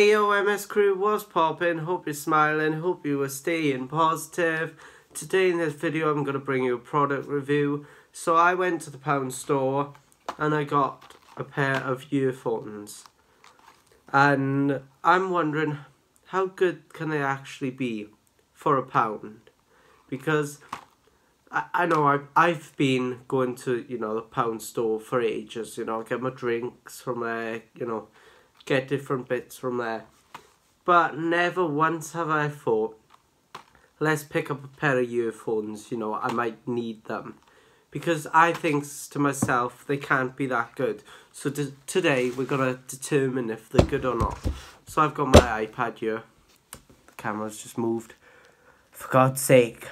Ayo MS crew was popping, hope you're smiling, hope you were staying positive. Today in this video I'm going to bring you a product review. So I went to the pound store and I got a pair of earphones. And I'm wondering how good can they actually be for a pound? Because I, I know I've, I've been going to, you know, the pound store for ages, you know, I get my drinks from there, you know, get different bits from there. But never once have I thought, let's pick up a pair of earphones, you know, I might need them. Because I think to myself, they can't be that good. So today, we're going to determine if they're good or not. So I've got my iPad here. The camera's just moved. For God's sake.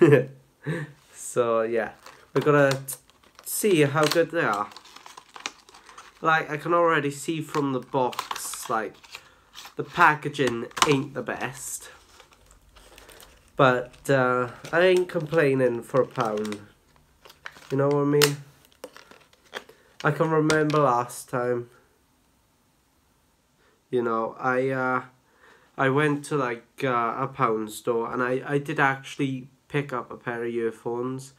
so, yeah. We're going to see how good they are like I can already see from the box like the packaging ain't the best. But uh, I ain't complaining for a pound. You know what I mean? I can remember last time. You know I uh, I went to like uh, a pound store and I, I did actually pick up a pair of earphones.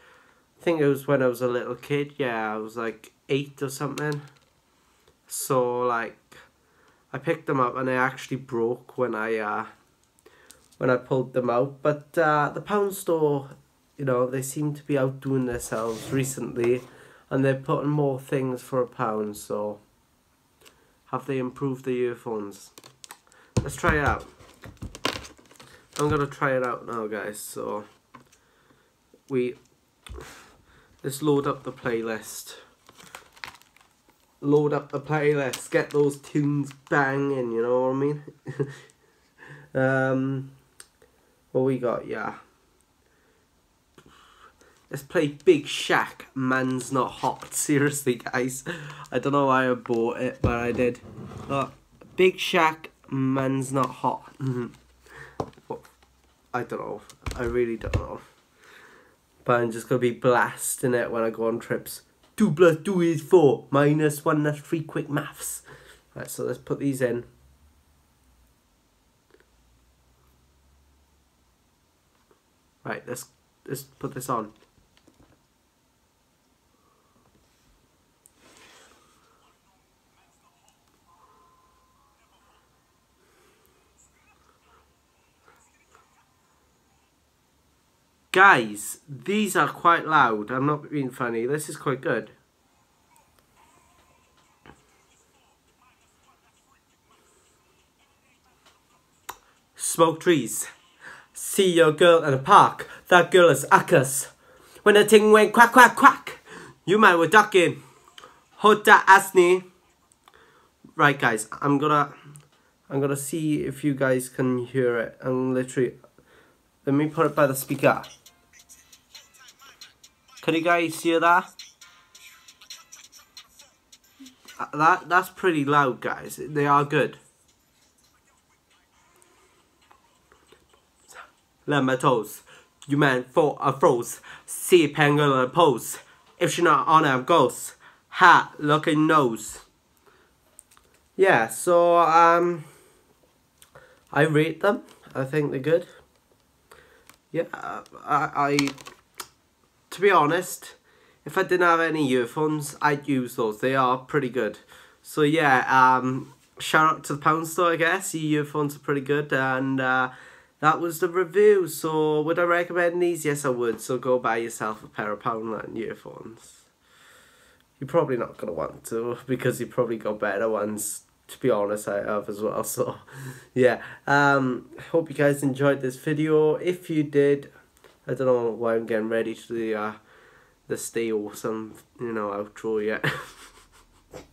I think it was when I was a little kid. Yeah I was like eight or something so like I picked them up and they actually broke when I uh, when I pulled them out. But uh, the pound store you know they seem to be outdoing themselves recently and they're putting more things for a pound. So have they improved the earphones? Let's try it out. I'm gonna try it out now guys. So we let's load up the playlist load up the playlist, get those tunes banging, you know what I mean? um, what we got, yeah. Let's play Big Shack, Man's Not Hot. Seriously, guys. I don't know why I bought it, but I did. But Big Shack, Man's Not Hot. I don't know. I really don't know. But I'm just going to be blasting it when I go on trips. 2 plus 2 is 4. Minus 1, that's 3 quick maths. Right, so let's put these in. Right, let's, let's put this on. Guys, these are quite loud. I'm not being funny. This is quite good. Smoke trees. See your girl in the park. That girl is Akkas. When the thing went quack quack quack, you man were ducking. Hota asni. Right guys, I'm gonna I'm gonna see if you guys can hear it. I'm literally let me put it by the speaker. Can you guys hear that? Uh, that that's pretty loud, guys. They are good. Let my toes. You man for a froze. See pengular pose. If she not on her ghost. Hat looking nose. Yeah, so um I rate them. I think they're good. Yeah, I, I to be honest, if I didn't have any earphones, I'd use those. They are pretty good. So yeah, um, shout out to the pound store, I guess. Your earphones are pretty good, and uh, that was the review. So would I recommend these? Yes, I would. So go buy yourself a pair of Poundland earphones. You're probably not gonna want to because you probably got better ones. To be honest, I have as well. So yeah, um, hope you guys enjoyed this video. If you did I don't know why I'm getting ready to the uh, the stay awesome you know outro yet.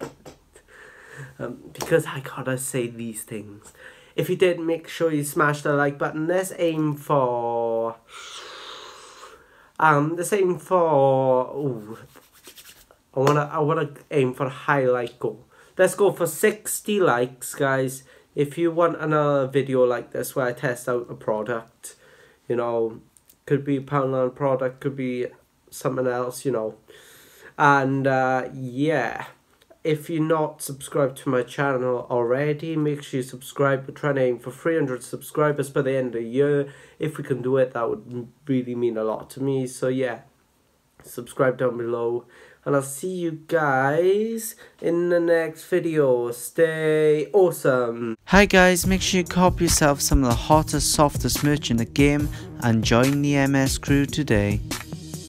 um, because I gotta say these things. If you did, make sure you smash the like button. Let's aim for um the same for ooh, I wanna I wanna aim for a highlight goal. Let's go for sixty likes, guys. If you want another video like this where I test out a product, you know, could be Poundland product, could be something else, you know. And uh, yeah, if you're not subscribed to my channel already, make sure you subscribe. We're trying to aim for 300 subscribers by the end of the year. If we can do it, that would really mean a lot to me. So yeah, subscribe down below. And I'll see you guys in the next video. Stay awesome. Hi guys, make sure you cop yourself some of the hottest, softest merch in the game and join the MS crew today.